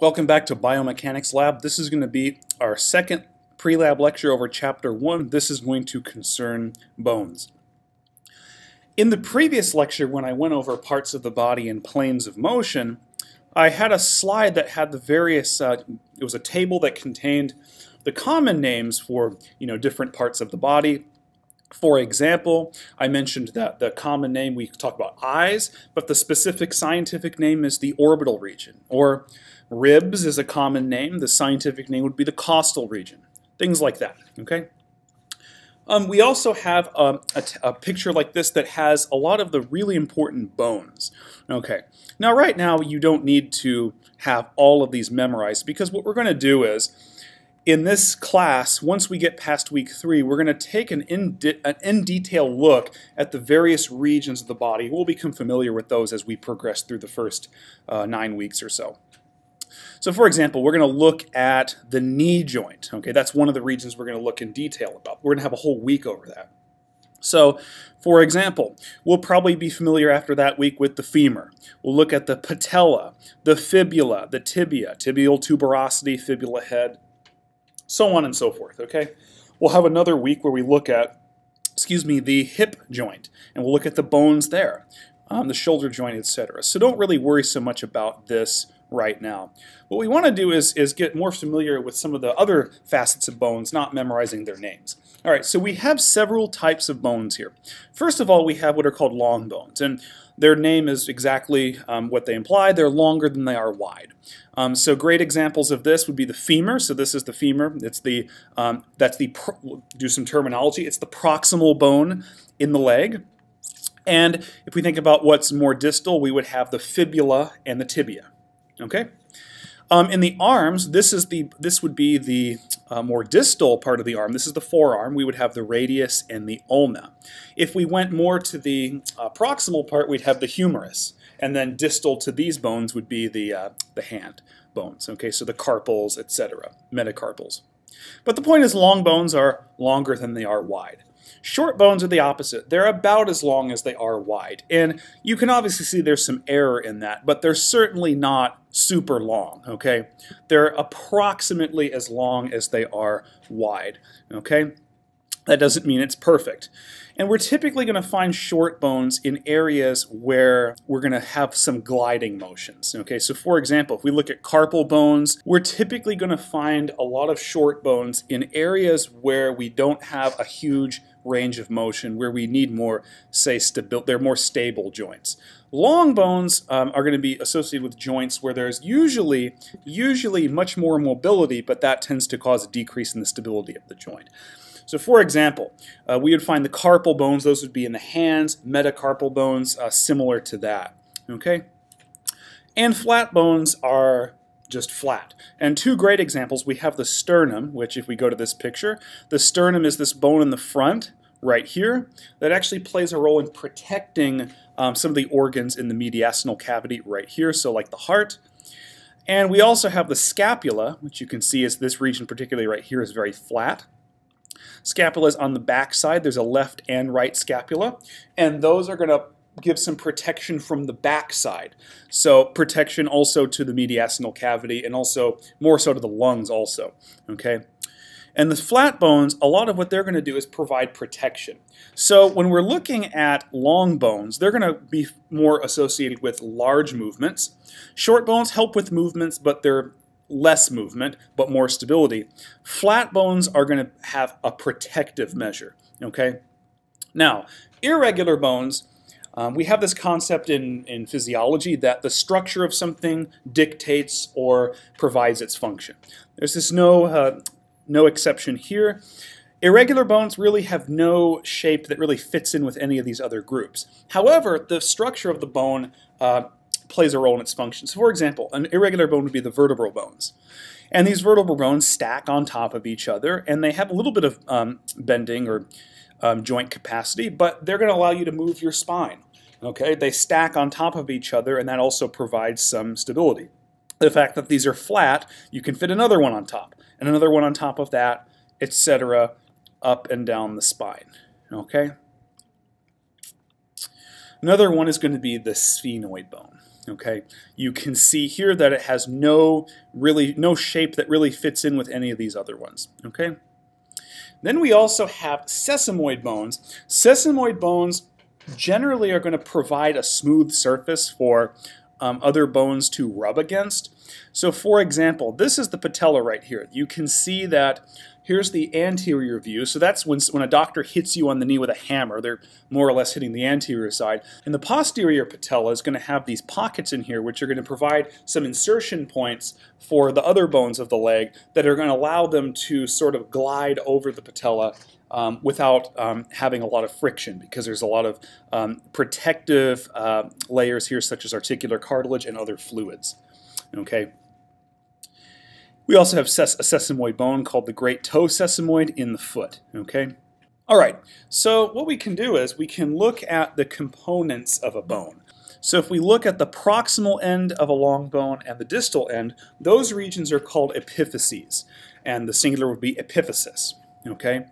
Welcome back to Biomechanics Lab. This is going to be our second pre-lab lecture over Chapter 1. This is going to concern bones. In the previous lecture, when I went over parts of the body and planes of motion, I had a slide that had the various, uh, it was a table that contained the common names for, you know, different parts of the body. For example, I mentioned that the common name, we talk about eyes, but the specific scientific name is the orbital region, or Ribs is a common name. The scientific name would be the costal region. Things like that, okay? Um, we also have a, a, picture like this that has a lot of the really important bones. Okay, now right now you don't need to have all of these memorized because what we're going to do is, in this class, once we get past week three, we're going to take an in, an in detail look at the various regions of the body. We'll become familiar with those as we progress through the first uh, nine weeks or so. So for example, we're going to look at the knee joint. Okay, that's one of the regions we're going to look in detail about. We're going to have a whole week over that. So, for example, we'll probably be familiar after that week with the femur. We'll look at the patella, the fibula, the tibia, tibial tuberosity, fibula head, so on and so forth, okay? We'll have another week where we look at, excuse me, the hip joint, and we'll look at the bones there, um, the shoulder joint, etc. So don't really worry so much about this right now. What we want to do is, is get more familiar with some of the other facets of bones, not memorizing their names. All right, so we have several types of bones here. First of all, we have what are called long bones, and their name is exactly um, what they imply. They're longer than they are wide. Um, so great examples of this would be the femur. So this is the femur. It's the um, that's the do some terminology. It's the proximal bone in the leg. And if we think about what's more distal, we would have the fibula and the tibia. Okay. Um, in the arms, this is the this would be the uh, more distal part of the arm. This is the forearm. We would have the radius and the ulna. If we went more to the uh, proximal part, we'd have the humerus, and then distal to these bones would be the uh, the hand bones. Okay, so the carpals, etc., metacarpals. But the point is, long bones are longer than they are wide. Short bones are the opposite. They're about as long as they are wide. And you can obviously see there's some error in that, but they're certainly not super long, okay? They're approximately as long as they are wide, okay? That doesn't mean it's perfect. And we're typically going to find short bones in areas where we're going to have some gliding motions. Okay, so for example, if we look at carpal bones, we're typically going to find a lot of short bones in areas where we don't have a huge range of motion where we need more, say, stability. They're more stable joints. Long bones um, are going to be associated with joints where there's usually, usually much more mobility, but that tends to cause a decrease in the stability of the joint. So for example, uh, we would find the carpal bones, those would be in the hands, metacarpal bones, uh, similar to that. Okay? And flat bones are just flat. And two great examples, we have the sternum, which if we go to this picture, the sternum is this bone in the front right here that actually plays a role in protecting um, some of the organs in the mediastinal cavity right here, so like the heart. And we also have the scapula, which you can see is this region particularly right here is very flat. Scapula is on the back side. There's a left and right scapula. And those are going to give some protection from the backside. So protection also to the mediastinal cavity and also more so to the lungs also, okay? And the flat bones, a lot of what they're going to do is provide protection. So when we're looking at long bones, they're going to be more associated with large movements. Short bones help with movements, but they're less movement, but more stability. Flat bones are going to have a protective measure, okay? Now, irregular bones, um, we have this concept in, in physiology that the structure of something dictates or provides its function. There's this no, uh, no exception here. Irregular bones really have no shape that really fits in with any of these other groups. However, the structure of the bone uh, plays a role in its function. So for example, an irregular bone would be the vertebral bones. And these vertebral bones stack on top of each other, and they have a little bit of um, bending or um, joint capacity, but they're going to allow you to move your spine. Okay, they stack on top of each other, and that also provides some stability. The fact that these are flat, you can fit another one on top, and another one on top of that, etc., up and down the spine. Okay. Another one is going to be the sphenoid bone. Okay, you can see here that it has no really no shape that really fits in with any of these other ones. Okay. Then we also have sesamoid bones. Sesamoid bones generally are going to provide a smooth surface for um, other bones to rub against. So for example, this is the patella right here. You can see that Here's the anterior view. So that's when, when a doctor hits you on the knee with a hammer. They're more or less hitting the anterior side. And the posterior patella is going to have these pockets in here which are going to provide some insertion points for the other bones of the leg that are going to allow them to sort of glide over the patella um, without um, having a lot of friction because there's a lot of um, protective uh, layers here such as articular cartilage and other fluids. Okay. We also have ses a sesamoid bone called the great toe sesamoid in the foot. Okay. All right, so what we can do is we can look at the components of a bone. So if we look at the proximal end of a long bone and the distal end, those regions are called epiphyses, and the singular would be epiphysis. Okay.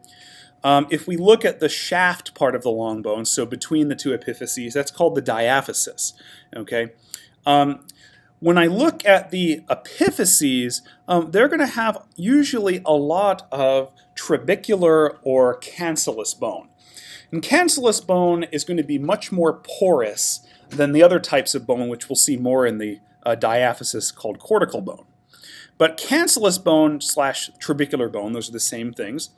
Um, if we look at the shaft part of the long bone, so between the two epiphyses, that's called the diaphysis. Okay. Um, when I look at the epiphyses, um, they're going to have usually a lot of trabecular or cancellous bone. And cancellous bone is going to be much more porous than the other types of bone, which we'll see more in the uh, diaphysis called cortical bone. But cancellous bone slash trabecular bone, those are the same things.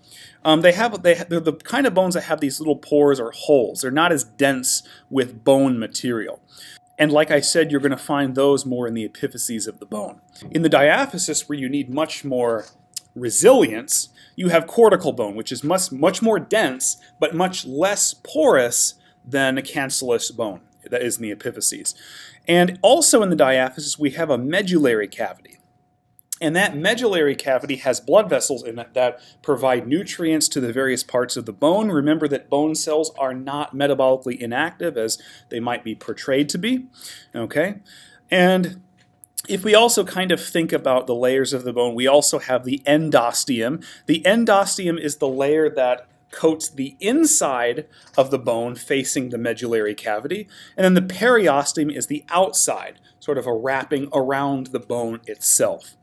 Um, they have they they're the kind of bones that have these little pores or holes. They're not as dense with bone material. And like I said, you're going to find those more in the epiphyses of the bone. In the diaphysis, where you need much more resilience, you have cortical bone, which is much, much more dense, but much less porous than a cancellous bone that is in the epiphyses. And also in the diaphysis, we have a medullary cavity. And that medullary cavity has blood vessels in it that provide nutrients to the various parts of the bone. Remember that bone cells are not metabolically inactive as they might be portrayed to be. Okay? And if we also kind of think about the layers of the bone, we also have the endosteum. The endosteum is the layer that coats the inside of the bone facing the medullary cavity, and then the periosteum is the outside, sort of a wrapping around the bone itself.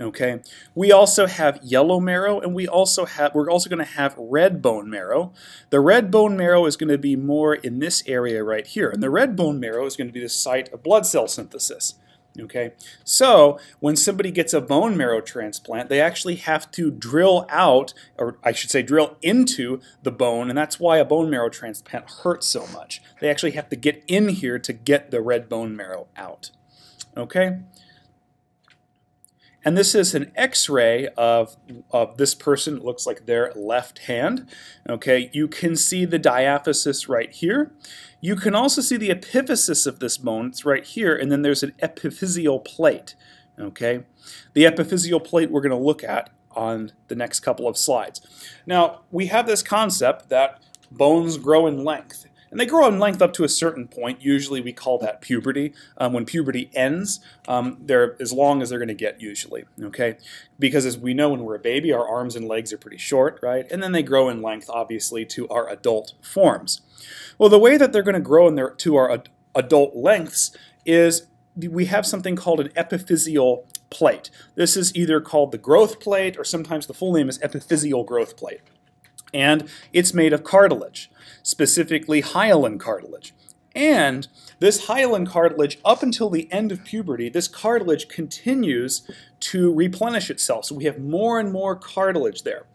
Okay, we also have yellow marrow, and we also have we're also going to have red bone marrow. The red bone marrow is going to be more in this area right here, and the red bone marrow is going to be the site of blood cell synthesis. Okay, so when somebody gets a bone marrow transplant, they actually have to drill out, or I should say, drill into the bone, and that's why a bone marrow transplant hurts so much. They actually have to get in here to get the red bone marrow out. Okay. And this is an x-ray of, of this person. It looks like their left hand. Okay, you can see the diaphysis right here. You can also see the epiphysis of this bone. It's right here. And then there's an epiphyseal plate. Okay, the epiphyseal plate we're going to look at on the next couple of slides. Now, we have this concept that bones grow in length. And they grow in length up to a certain point. Usually we call that puberty. Um, when puberty ends, um, they're as long as they're going to get usually, okay? Because as we know when we're a baby, our arms and legs are pretty short, right? And then they grow in length, obviously, to our adult forms. Well, the way that they're going to grow in their, to our ad adult lengths is we have something called an epiphyseal plate. This is either called the growth plate or sometimes the full name is epiphyseal growth plate. And it's made of cartilage specifically hyaline cartilage. And this hyaline cartilage, up until the end of puberty, this cartilage continues to replenish itself. So we have more and more cartilage there.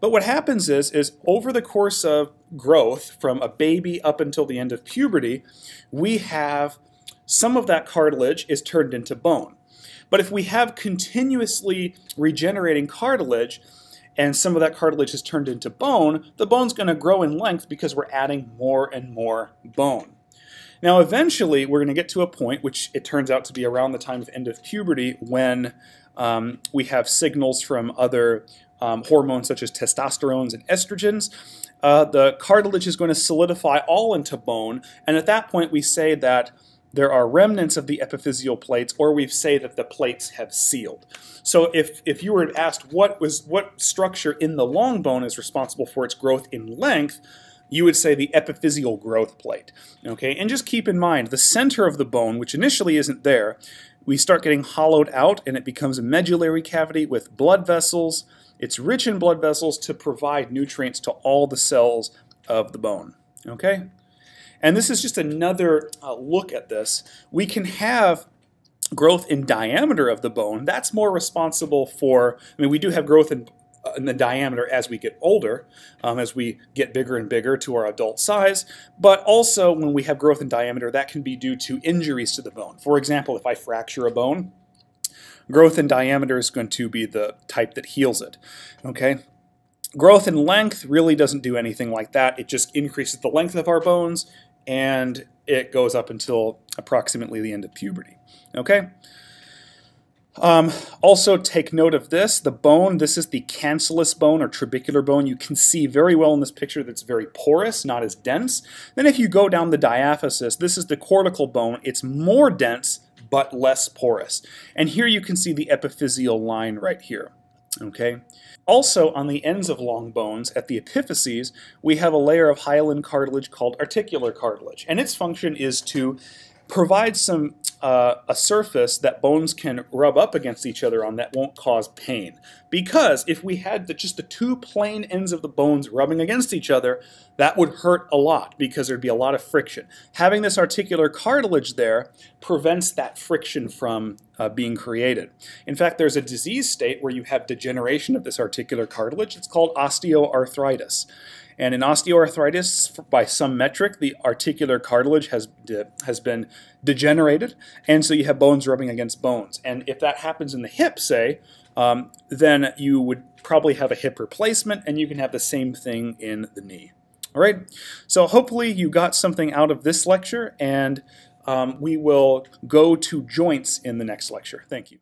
But what happens is, is over the course of growth, from a baby up until the end of puberty, we have some of that cartilage is turned into bone. But if we have continuously regenerating cartilage, and some of that cartilage is turned into bone, the bone's going to grow in length because we're adding more and more bone. Now, eventually, we're going to get to a point, which it turns out to be around the time of end of puberty, when um, we have signals from other um, hormones such as testosterones and estrogens. Uh, the cartilage is going to solidify all into bone, and at that point, we say that there are remnants of the epiphyseal plates, or we say that the plates have sealed. So if, if you were asked what was what structure in the long bone is responsible for its growth in length, you would say the epiphyseal growth plate. Okay, and just keep in mind the center of the bone, which initially isn't there, we start getting hollowed out and it becomes a medullary cavity with blood vessels. It's rich in blood vessels to provide nutrients to all the cells of the bone. Okay? And this is just another uh, look at this. We can have growth in diameter of the bone. That's more responsible for, I mean, we do have growth in in the diameter as we get older, um, as we get bigger and bigger to our adult size. But also, when we have growth in diameter, that can be due to injuries to the bone. For example, if I fracture a bone, growth in diameter is going to be the type that heals it. Okay. Growth in length really doesn't do anything like that. It just increases the length of our bones and it goes up until approximately the end of puberty. Okay? Um, also, take note of this. The bone, this is the cancellous bone or trabecular bone. You can see very well in this picture that's very porous, not as dense. Then if you go down the diaphysis, this is the cortical bone. It's more dense, but less porous. And here you can see the epiphyseal line right here. Okay. Also, on the ends of long bones, at the epiphyses, we have a layer of hyaline cartilage called articular cartilage. And its function is to provide some uh, a surface that bones can rub up against each other on that won't cause pain. Because if we had the, just the two plain ends of the bones rubbing against each other, that would hurt a lot because there'd be a lot of friction. Having this articular cartilage there prevents that friction from uh, being created. In fact, there's a disease state where you have degeneration of this articular cartilage. It's called osteoarthritis. And in osteoarthritis, by some metric, the articular cartilage has, has been degenerated, and so you have bones rubbing against bones. And if that happens in the hip, say, um, then you would probably have a hip replacement, and you can have the same thing in the knee. All right, so hopefully you got something out of this lecture, and um, we will go to joints in the next lecture. Thank you.